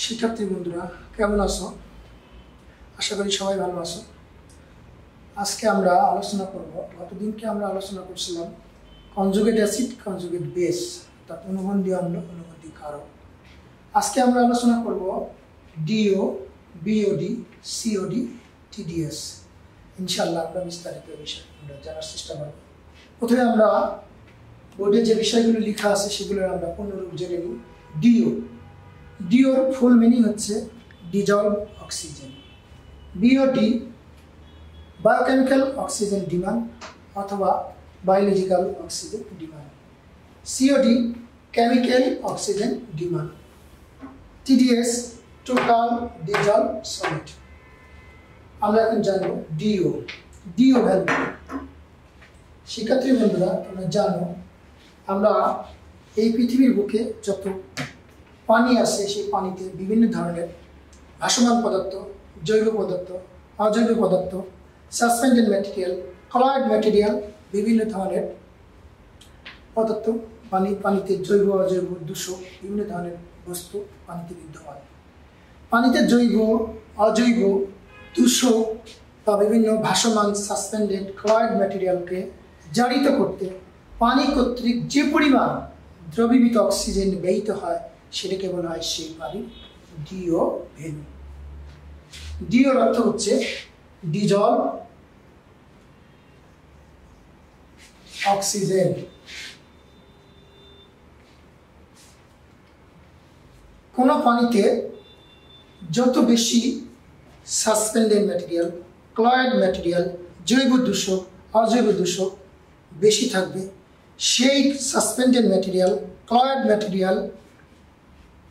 শিক্ষার্থী বন্ধুরা, কেমন আছো? আশা করি সবাই ভালো আছো। আজকে আমরা আলোচনা করব, গতদিনকে আমরা আলোচনা করছিলাম কনজুগেট অ্যাসিড কনজুগেট বেস অর্থাৎ অনুবন্ধী অম্ল, অনুবন্ধী ক্ষারক আজকে আমরা আলোচনা করব ডিও বিওডি সিওডি টিডিএস ইনশাল্লাহ আমরা বিস্তারিত বিষয় আমরা জানার চেষ্টা করব। প্রথমে আমরা বোর্ডে যে বিষয়গুলো লেখা আছে সেগুলো আমরা পূর্ণরূপ জেনে নিই। ডিও ডিওর ফুল মিনিং হচ্ছে dissolved oxygen BOD biochemical oxygen demand অথবা biological oxygen demand COD chemical oxygen demand TDS total dissolved solid আমরা এখন জানব ডিও ডিও ভ্যালু শিক্ষার্থী বন্ধুরা, তোমরা জানো, আমরা এই পৃথিবীর বুকে যত পানি আছে, সেই পানিতে বিভিন্ন ধরনের ভাসমান পদার্থ, জৈব পদার্থ, অজৈব পদার্থ সাসপেন্ডেড ম্যাটেরিয়াল কলয়েড ম্যাটেরিয়াল বিভিন্ন ধরনের পদার্থ পানি, পানিতে জৈব, অজৈব, দূষক, বিভিন্ন ধরনের বস্তু পানিতে বিদ্যমান। পানিতে জৈব, অজৈব, দূষক বা বিভিন্ন ভাসমান সাসপেন্ডেড ক্লয়েড ম্যাটেরিয়ালকে জারিত করতে পানি কর্তৃক যে পরিমাণ দ্রবীভূত অক্সিজেন ব্যয়িত হয় সেটাকে বলা হয় সেই পানির ডিও ভেনু। ডিওর অর্থ হচ্ছে ডিজল অক্সিজেন। কোনো পানিতে যত বেশি সাসপেন্ডেড ম্যাটেরিয়াল ক্লয়েড ম্যাটেরিয়াল জৈব দূষক, অজৈব দূষক বেশি থাকবে, সেই সাসপেন্ডেড ম্যাটেরিয়াল ক্লয়েড ম্যাটেরিয়াল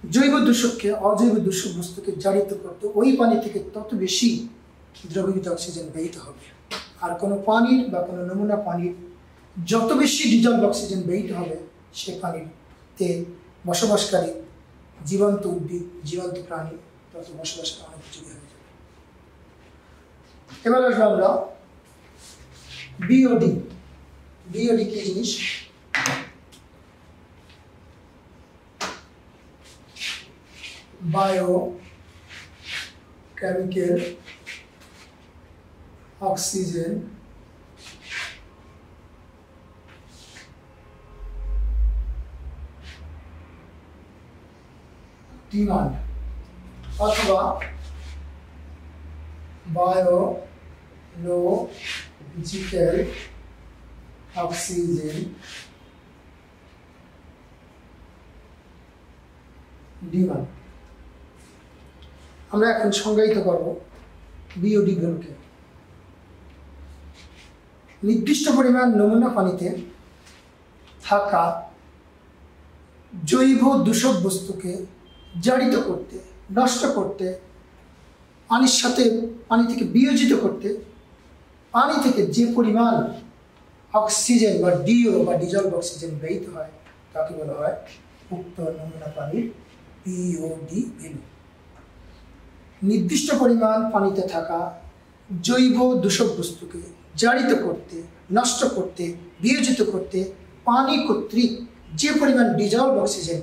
জৈব দূষককে অজৈব দূষক বস্তুকে জারিত করতে ওই পানি থেকে তত বেশি দ্রবীভূত অক্সিজেন ব্যয়িত হবে। আর কোনো পানির বা কোনো নমুনা পানির যত বেশি ডিজল অক্সিজেন ব্যয়িত হবে, সে পানিতে বসবাসকারী জীবন্ত উদ্ভিদ, জীবন্ত প্রাণী তত বসবাস অনেক উপযোগী হয়ে যাবে। এবার আসব আমরা বিওডি বিওডি কি জিনিস? বায়ো কেমিক্যাল অক্সিজেন ডিমান্ড অথবা বায়োলজিক্যাল অক্সিজেন ডিমান্ড আমরা এখন সংজ্ঞায়িত করব বিওডি ভ্যালুকে নির্দিষ্ট পরিমাণ নমুনা পানিতে থাকা জৈব দূষক বস্তুকে জারিত করতে, নষ্ট করতে, পানির সাথে পানি থেকে বিয়োজিত করতে, পানি থেকে যে পরিমাণ অক্সিজেন বা ডিও বা ডিজলভ অক্সিজেন ব্যয়িত হয়, তাকে বলা হয় উক্ত নমুনা পানির পিওডি ভ্যালু নির্দিষ্ট পরিমাণ পানিতে থাকা জৈব দূষক বস্তুকে জারিত করতে, নষ্ট করতে, বিয়োজিত করতে পানি কর্তৃক যে পরিমাণ ডিজলভ অক্সিজেন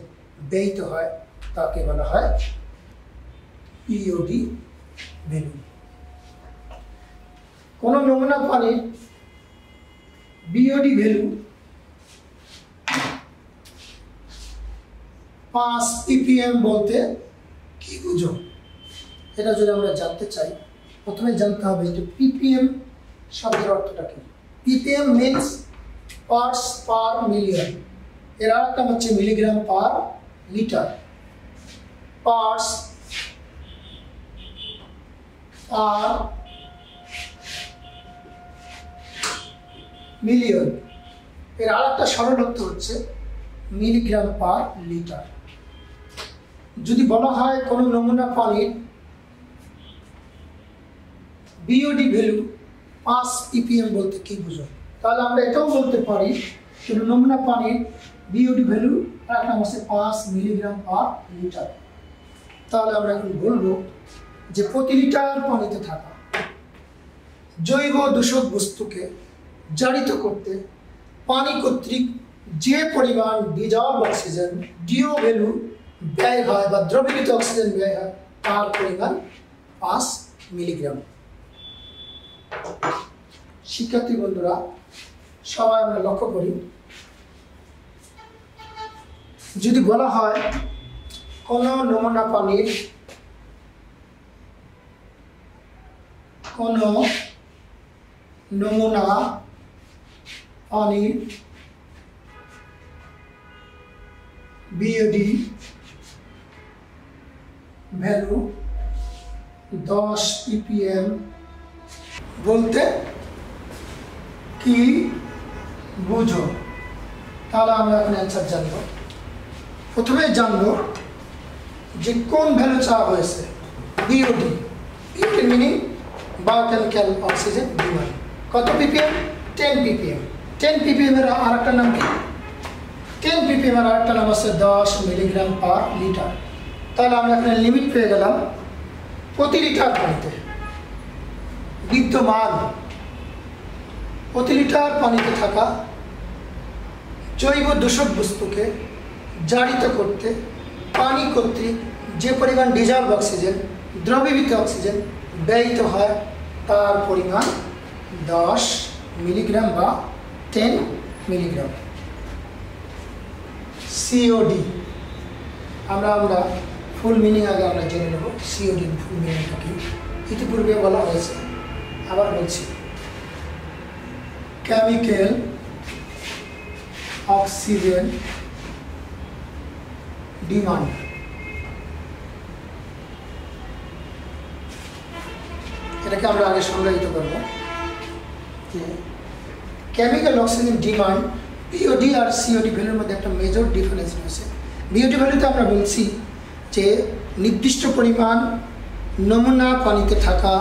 ব্যয়িত হয়, তাকে বলা হয় পিওডি ভ্যালু কোন নমুনা পানির বিওডি ভ্যালু পাঁচ ইপিএম বলতে কি বুঝো? এটা যদি আমরা জানতে চাই, প্রথমে জানতে হবে যে পিপিএম শব্দের অর্থটা কি? PPM means parts per million এর আরেকটা হচ্ছে milligram per litre parts per million এর আরেকটা সরল অর্থ হচ্ছে মিলিগ্রাম পার লিটার যদি বলা হয় কোনো নমুনা পানির বিওডি ভ্যালু পাঁচ ইপিএম বলতে কি বুঝো তাহলে আমরা এটাও বলতে পারি যে নমুনা পানির বিওডি ভ্যালু রাখলাম হচ্ছে পাঁচ মিলিগ্রাম পার লিটার। তাহলে আমরা এখন বলব যে প্রতি লিটার পানিতে থাকা জৈব দূষক বস্তুকে জারিত করতে পানি কর্তৃক যে পরিমাণ ডিজলভ অক্সিজেন ডিও ভ্যালু ব্যয় হয় বা দ্রবীভূত অক্সিজেন ব্যয় হয়, তার পরিমাণ পাঁচ মিলিগ্রাম। শিক্ষার্থী বন্ধুরা, সবাই আমরা লক্ষ্য করি, যদি বলা হয় কোনো নমুনা পানির কোনো নমুনা পানির বিওডি ভ্যালু দশ পিপিএম বলতে কি বুঝো? তাহলে আমরা এখন অ্যান্সার জানব। প্রথমে জানব যে কোন ভ্যালু চাওয়া হয়েছে? BOD BOD meaning biochemical oxygen demand কত PPM ten PPM ten PPM এর আর একটা নাম কি? টেন পিপিএম এর আরেকটা নাম আছে দশ মিলিগ্রাম পার লিটার তাহলে আমরা এখানে লিমিট পেয়ে গেলাম। প্রতি লিটার পানিতে। বিদ্যমান। প্রতি লিটার পানিতে থাকা জৈব দূষক বস্তুকে জারিত করতে পানি কর্তৃক যে পরিমাণ ডিজলভ অক্সিজেন দ্রবীভূত অক্সিজেন ব্যয়িত হয়, তার পরিমাণ দশ মিলিগ্রাম বা টেন মিলিগ্রাম সিওডি আমরা আমরা ফুল মিনিং আগে আমরা জেনে নেব। সিওডি ফুল মিনিংটা কি? ইতিপূর্বে বলা হয়েছে আবার বলছি। কেমিক্যাল অক্সিজেন ডিমান্ড এটাকে আমরা আগে সংজ্ঞায়িত করব। কেমিক্যাল অক্সিজেন ডিমান্ড বিওডি আর সিওডি ভ্যালুর মধ্যে একটা মেজর ডিফারেন্স রয়েছে। বিওডি ভ্যালুতে আমরা বলছি যে নির্দিষ্ট পরিমাণ নমুনা পানিতে থাকা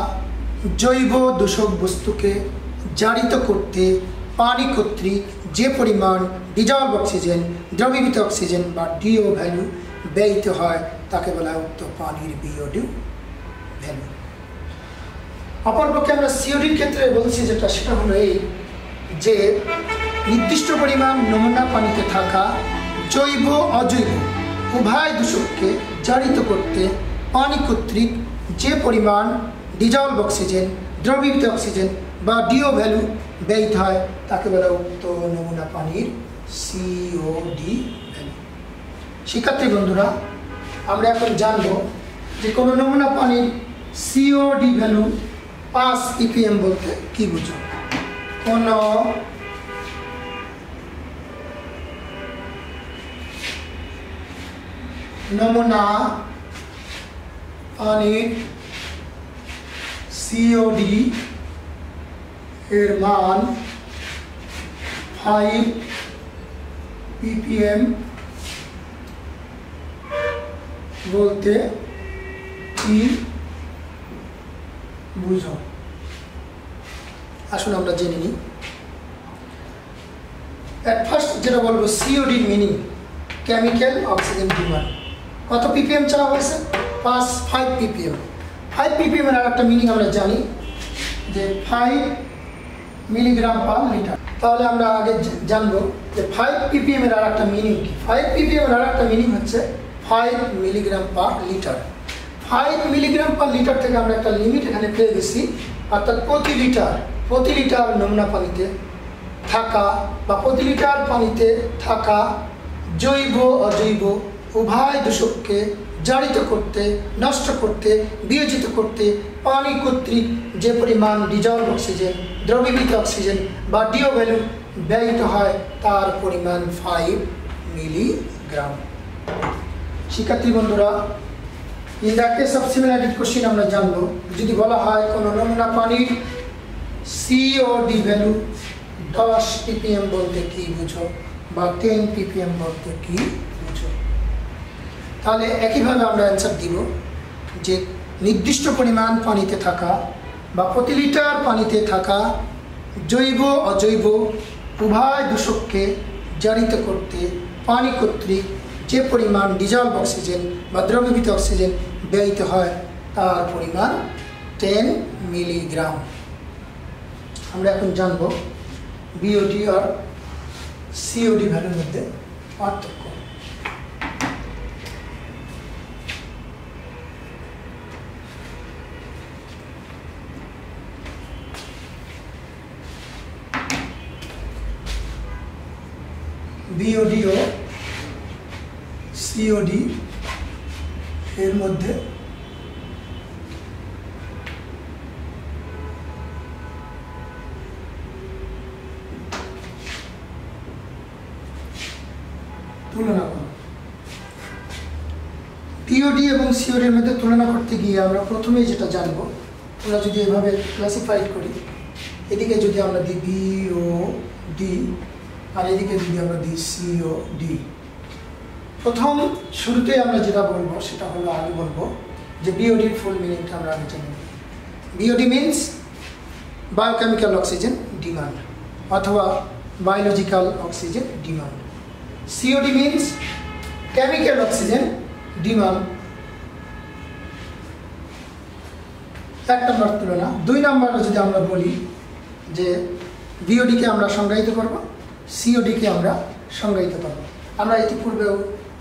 জৈব দূষক বস্তুকে জারিত করতে পানি কর্তৃক যে পরিমাণ ডিজলভ অক্সিজেন, দ্রবীভূত অক্সিজেন বা ডিও ভ্যালু ব্যয়িত হয়, তাকে বলা হয় উক্ত পানির বিওডি ভ্যালু। অপরপক্ষে আমরা সিওডির ক্ষেত্রে বলছি যেটা, সেটা হলো এই যে নির্দিষ্ট পরিমাণ নমুনা পানিতে থাকা জৈব, অজৈব উভয় দূষককে জারিত করতে পানি কর্তৃক যে পরিমাণ ডিজলভ অক্সিজেন দ্রবীভূত অক্সিজেন বা ডিও ভ্যালু ব্যয়িত হয়, তাকে বলা উক্ত নমুনা পানির সিওডি ভ্যালু শিক্ষার্থী বন্ধুরা, আমরা এখন জানব যে কোনো নমুনা পানির সিওডি ভ্যালু পাঁচ ইপিএম বলতে কি বুঝো? কোনো নমুনা পানির সিওডি এর মান ফাইভ পিপিএম বলতে কি বুঝো। আসুন আমরা জেনে নিই। অ্যাট ফার্স্ট যেটা বলব সিওডির মিনিং কেমিক্যাল অক্সিজেন ডিমান্ড কত পিপিএম চাওয়া হয়েছে পাঁচ ফাইভ পিপিএম ফাইভ পিপিএম এর আর একটা মিনিং আমরা জানি, যে ফাইভ মিলিগ্রাম পার লিটার তাহলে আমরা আগে জানব যে ফাইভ পিপিএম এর আর একটা মিনিং কি? ফাইভ পিপিএম এর আর একটা মিনিং হচ্ছে five milligram per litre five milligram per litre থেকে আমরা একটা লিমিট এখানে পেয়ে গেছি। অর্থাৎ প্রতি লিটার প্রতি লিটার নমুনা পানিতে থাকা বা প্রতি লিটার পানিতে থাকা জৈব, অজৈব উভয় দূষককে জারিত করতে, নষ্ট করতে, বিয়োজিত করতে পানি কর্তৃক যে পরিমাণ ডিজলভ অক্সিজেন দ্রবীভূত অক্সিজেন বা ডিও ভ্যালু ব্যয়িত হয়, তার পরিমাণ ফাইভ মিলিগ্রাম শিক্ষার্থী বন্ধুরা in the case of similarity question আমরা জানব, যদি বলা হয় কোনো নমুনা পানির সিওডি ভ্যালু দশ পিপিএম বলতে কি বুঝো বা টেন পিপিএম বলতে কি তাহলে একইভাবে আমরা অ্যান্সার দিব যে নির্দিষ্ট পরিমাণ পানিতে থাকা বা প্রতি লিটার পানিতে থাকা জৈব, অজৈব উভয় দূষককে জারিত করতে পানি কর্তৃক যে পরিমাণ ডিজলভ অক্সিজেন বা দ্রবীভূত অক্সিজেন ব্যয়িত হয়, তার পরিমাণ টেন মিলিগ্রাম। আমরা এখন জানব বিওডি আর সিওডি ভ্যালুর মধ্যে পার্থক্য। বিওডি ও সিওডি এর মধ্যে তুলনা করো। পিওডি এবং সিওডির মধ্যে তুলনা করতে গিয়ে আমরা প্রথমেই যেটা জানব, আমরা যদি এভাবে ক্লাসিফাইড করি, এদিকে যদি আমরা দিই বিও ডি আর এদিকে যদি আমরা দিই সিও ডি প্রথম শুরুতে আমরা যেটা বলব সেটা হলো আগে বলব যে বিওডির ফুল মিনিংটা আমরা আগে জানি BOD means biochemical oxygen demand অথবা biological oxygen demand COD means chemical oxygen demand এক নম্বর তুলনা। দুই নম্বরে যদি আমরা বলি যে বিওডিকে আমরা সংজ্ঞায়িত করব সিওডিকে আমরা সংজ্ঞায়িত করব। আমরা ইতিপূর্বেও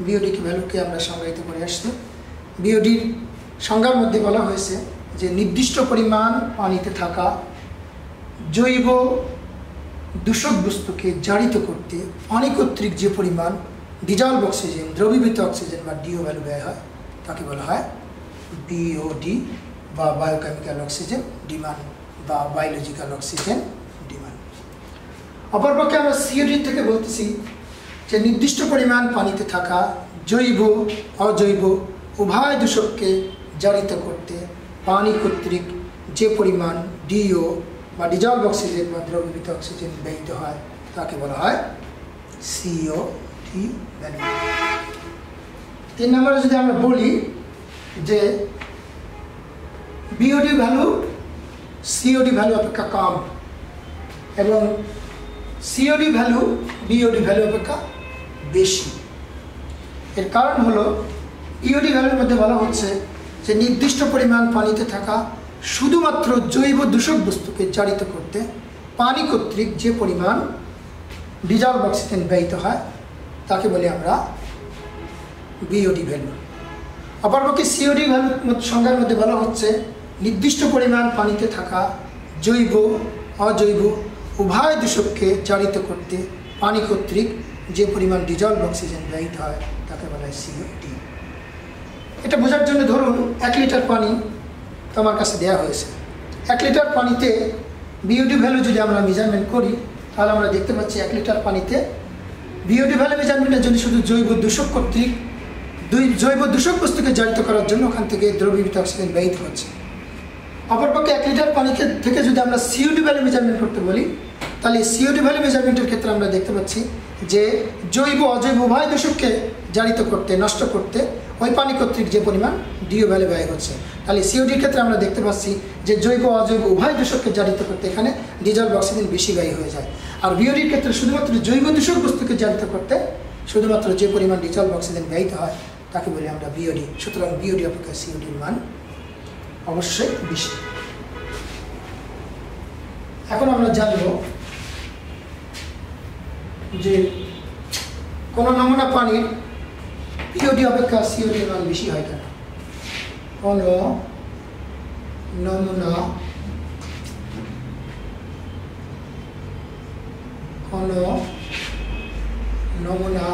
বিওডিকে ভ্যালুকে আমরা সংজ্ঞায়িত করে আসছি। বিওডির সংজ্ঞার মধ্যে বলা হয়েছে যে নির্দিষ্ট পরিমাণ পানিতে থাকা জৈব দূষক বস্তুকে জারিত করতে পানি যে পরিমাণ ডিজলভ অক্সিজেন, দ্রবীভূত অক্সিজেন বা ডিও ভ্যালু ব্যয় হয়, তাকে বলা হয় বিওডি বা বায়োকেমিক্যাল অক্সিজেন ডিমান্ড বা বায়োলজিক্যাল অক্সিজেন অপরপক্ষে আমরা সিওডি থেকে বলতেছি যে নির্দিষ্ট পরিমাণ পানিতে থাকা জৈব, অজৈব উভয় দূষককে জারিত করতে পানি কর্তৃক যে পরিমাণ ডিও বা ডিজলভ অক্সিজেন বা দ্রবীভূত অক্সিজেন ব্যয়িত হয়, তাকে বলা হয় সিও টি তিন নম্বরে যদি আমরা বলি যে বিওডি ভ্যালু সিওডি ভ্যালু অপেক্ষা কম এবং সিওডি ভ্যালু বিওডি ভ্যালু অপেক্ষা বেশি। এর কারণ হলো ইওডি ভ্যালুর মধ্যে বলা হচ্ছে যে নির্দিষ্ট পরিমাণ পানিতে থাকা শুধুমাত্র জৈব দূষক বস্তুকে জারিত করতে পানি কর্তৃক যে পরিমাণ ডিজলভ অক্সিজেন ব্যয়িত হয়, তাকে বলি আমরা বিওডি ভ্যালু আবার অপরপক্ষে সিওডি ভ্যালু সংজ্ঞার মধ্যে বলা হচ্ছে নির্দিষ্ট পরিমাণ পানিতে থাকা জৈব, অজৈব উভয় দূষককে জারিত করতে পানি কর্তৃক যে পরিমাণ ডিজলভ অক্সিজেন ব্যয়িত হয়, তাকে বলা হয় সিওডি এটা বোঝার জন্য ধরুন এক লিটার পানি তোমার কাছে দেওয়া হয়েছে। এক লিটার পানিতে বিওডি ভ্যালু যদি আমরা মেজারমেন্ট করি, তাহলে আমরা দেখতে পাচ্ছি এক লিটার পানিতে বিওডি ভ্যালু মেজারমেন্টের জন্য শুধু জৈব দূষক কর্তৃক, দুই জৈব দূষক বস্তুকে জারিত করার জন্য ওখান থেকে দ্রবীভূত অক্সিজেন ব্যয়িত হচ্ছে। অপরপক্ষে এক লিটার পানিকে থেকে যদি আমরা সিওডি ভ্যালু মেজারমেন্ট করতে বলি তাহলে সিওডি ভ্যালু মেজারমেন্টের ক্ষেত্রে আমরা দেখতে পাচ্ছি যে জৈব, অজৈব উভয় দূষককে জারিত করতে, নষ্ট করতে ওই পানি কর্তৃক যে পরিমাণ ডিও ভ্যালু ব্যয় হচ্ছে। তাহলে সিওডির ক্ষেত্রে আমরা দেখতে পাচ্ছি যে জৈব, অজৈব উভয় দূষককে জারিত করতে এখানে ডিজলভ অক্সিজেন বেশি ব্যয় হয়ে যায়। আর বিওডির ক্ষেত্রে শুধুমাত্র জৈব দূষক বস্তুকে জারিত করতে শুধুমাত্র যে পরিমাণ ডিজলভ অক্সিজেন ব্যয়িত হয়, তাকে বলি আমরা বিওডি সুতরাং বিওডি অপেক্ষা সিওডির মান অবশ্যই বেশি। এখন আমরা জানব যে কোনো নমুনা পানির পিওডি অপেক্ষা সিওডির মান বেশি হয় কেন? কোনো নমুনা কোনো নমুনা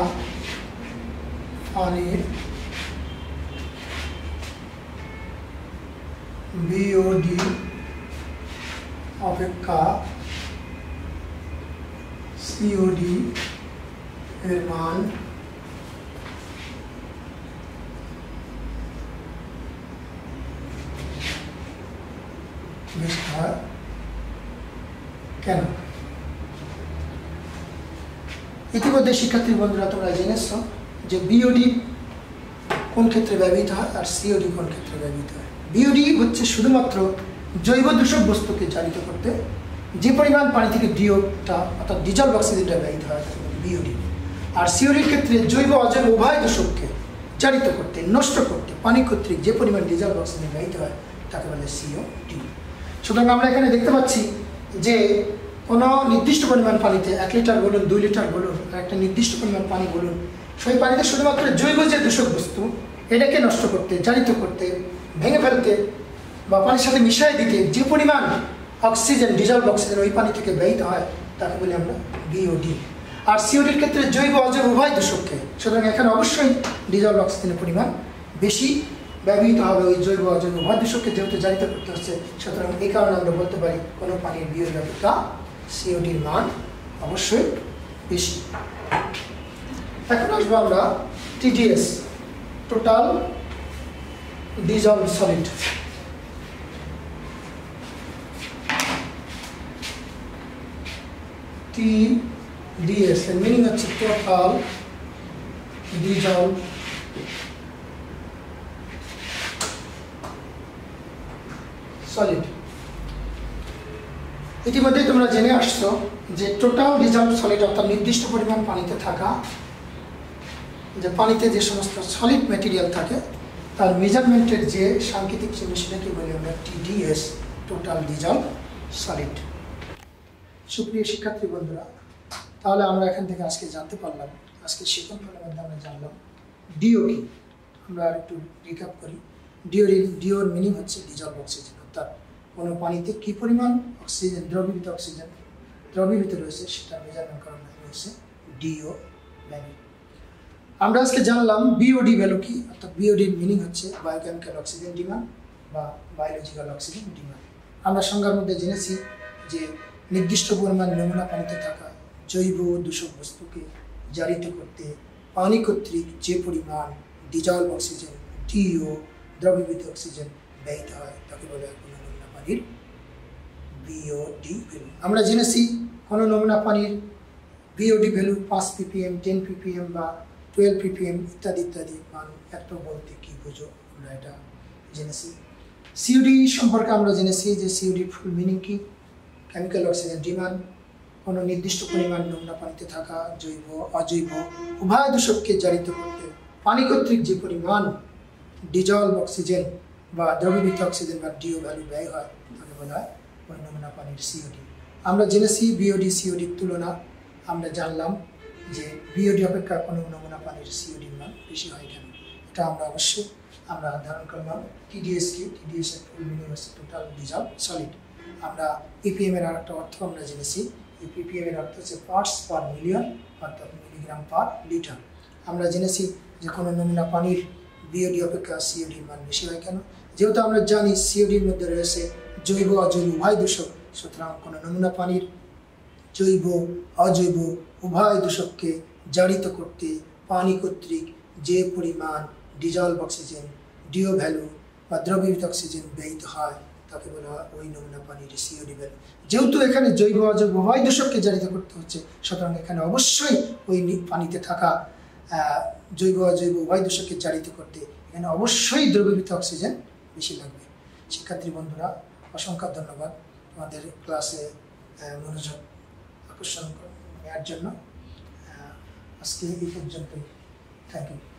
পানির বিওডি অপেক্ষা সিওডি এর মান কেন ইতিমধ্যে শিক্ষার্থী বন্ধুরা, তোমরা জেনেছ যে বিওডি কোন ক্ষেত্রে ব্যবহৃত হয় আর সিওডি কোন ক্ষেত্রে ব্যবহৃত হয়। বিওডি হচ্ছে শুধুমাত্র জৈব দূষক বস্তুকে চালিত করতে যে পরিমাণ পানি থেকে ডিওটা অর্থাৎ ডিজলভ অক্সিজেনটা ব্যবহৃত হয় বিওডি আর সিওডির ক্ষেত্রে জৈব অজৈব উভয় দূষককে জারিত করতে, নষ্ট করতে, পানি কর্তৃক যে পরিমাণ ডিজলভ অক্সিজেন ব্যবহৃত হয়, তাকে বলে সিও ডি সুতরাং আমরা এখানে দেখতে পাচ্ছি যে কোনো নির্দিষ্ট পরিমাণ পানিতে এক লিটার বলুন, দুই লিটার বলুন একটা নির্দিষ্ট পরিমাণ পানি বলুন, সেই পানিতে শুধুমাত্র জৈব যে দূষক বস্তু, এটাকে নষ্ট করতে, জারিত করতে, ভেঙে ফেলতে বা পানির সাথে মিশিয়ে দিতে যে পরিমাণ অক্সিজেন ডিজলভ অক্সিজেন ওই পানি থেকে ব্যয়িত হয়, তাকে বলি আমরা বিওডি আর সিওডির ক্ষেত্রে জৈব অজৈব উভয় দূষককে। সুতরাং এখানে অবশ্যই ডিজল অক্সিজেনের পরিমাণ বেশি ব্যবহৃত হবে, ওই জৈব অজৈব উভয় দূষককে যেহেতু জারিত করতে হচ্ছে, সুতরাং এই কারণে আমরা বলতে পারি কোনো পানির বিয়োগ অপেক্ষা সিওডির মান অবশ্যই বেশি। এখন আসব আমরা TDS total dissolved solid T DS এর মিনিং হচ্ছে টোটাল ডিজলভ সলিড ইতিমধ্যে তোমরা জেনে আসছো যে টোটাল ডিজলভ সলিড অর্থাৎ নির্দিষ্ট পরিমাণ পানিতে থাকা, যে পানিতে যে সমস্ত সলিড ম্যাটেরিয়াল থাকে, তার মেজারমেন্টের যে সাংকেতিক চিহ্ন সেটাকে বলি আমরা টিডিএস টোটাল ডিজলভ সলিড সুপ্রিয় শিক্ষার্থী বন্ধুরা, তাহলে আমরা এখান থেকে আজকে জানতে পারলাম, আজকে শিখন ফলের মধ্যে আমরা জানলাম ডিও কি। আমরা একটু রিক্যাপ করি। ডিওর ডিওর মিনিং হচ্ছে ডিজলভ অক্সিজেন অর্থাৎ কোনো পানিতে কী পরিমাণ অক্সিজেন দ্রবীভূত অক্সিজেন দ্রবীভূত রয়েছে, সেটা মেজারমেন্ট করার নাম রয়েছে ডিও ভ্যালু আমরা আজকে জানলাম বিওডি ভ্যালু কি, অর্থাৎ বিওডির মিনিং হচ্ছে বায়োকেমিক্যাল অক্সিজেন ডিমান্ড বা বায়োলজিক্যাল অক্সিজেন ডিমান্ড আমরা সংজ্ঞার মধ্যে জেনেছি যে নির্দিষ্ট পরিমাণ নমুনা পানিতে থাকা জৈব দূষক বস্তুকে জারিত করতে পানি কর্তৃক যে পরিমাণ ডিজলভ অক্সিজেন, ডিও, দ্রবীভূত অক্সিজেন ব্যয়িত হয়, তাকে বলে কোনো নমুনা পানির বিওডি ভ্যালু আমরা জেনেছি কোনো নমুনা পানির বিওডি ভ্যালু পাঁচ পিপিএম টেন পিপিএম বা টুয়েলভ পিপিএম ইত্যাদি ইত্যাদি। মান এত বলতে কী বুঝো? আমরা এটা জেনেছি। সিউডি সম্পর্কে আমরা জেনেছি যে সিউডির ফুল মিনিং কি? কেমিক্যাল অক্সিজেন ডিমান্ড কোনো নির্দিষ্ট পরিমাণ নমুনা পানিতে থাকা জৈব, অজৈব, উভয় দূষককে জারিত করতে পানি কর্তৃক যে পরিমাণ ডিজলভ অক্সিজেন বা দ্রবীভূত অক্সিজেন বা ডিও ভ্যালু ব্যয় হয়, তাকে বলা হয় ওই নমুনা পানির সিওডি আমরা জেনেছি বিওডি সিওডির তুলনা, আমরা জানলাম যে বিওডি অপেক্ষা কোনো নমুনা পানির সিওডির মান বেশি হয় কেন? এটা আমরা অবশ্যই আমরা ধারণ করলাম টিডিএস কি টিডিএস ফুল মিনিং হচ্ছে টোটাল ডিজলভ সলিড আমরা পিপিএম এর আরেকটা অর্থ আমরা জেনেছি। এই পিপিএম এর অর্থ হচ্ছে পার্টস পার মিলিয়ন অর্থাৎ মিলিগ্রাম পার লিটার আমরা জেনেছি যে কোনো নমুনা পানির বিওডি অপেক্ষা সিওডির মান বেশি হয় কেন? যেহেতু আমরা জানি সিওডির মধ্যে রয়েছে জৈব অজৈব উভয় দূষক, সুতরাং কোনো নমুনা পানির জৈব, অজৈব উভয় দূষককে জারিত করতে পানি কর্তৃক যে পরিমাণ ডিজলভ অক্সিজেন ডিও ভ্যালু বা দ্রবীভূত অক্সিজেন ব্যয়িত হয় তাকে বলা ওই নমুনা পানির সিওডি ভ্যালু যেহেতু এখানে জৈব অজৈব উভয় দূষককে জারিত করতে হচ্ছে, সুতরাং এখানে অবশ্যই ওই পানিতে থাকা জৈব অজৈব উভয় দূষককে জারিত করতে এখানে অবশ্যই দ্রবীভূত অক্সিজেন বেশি লাগবে। শিক্ষার্থী বন্ধুরা, অসংখ্য ধন্যবাদ তোমাদের ক্লাসে মনোযোগ আকর্ষণ কর- নেওয়ার জন্য আজকে এই পর্যন্তই। Thank you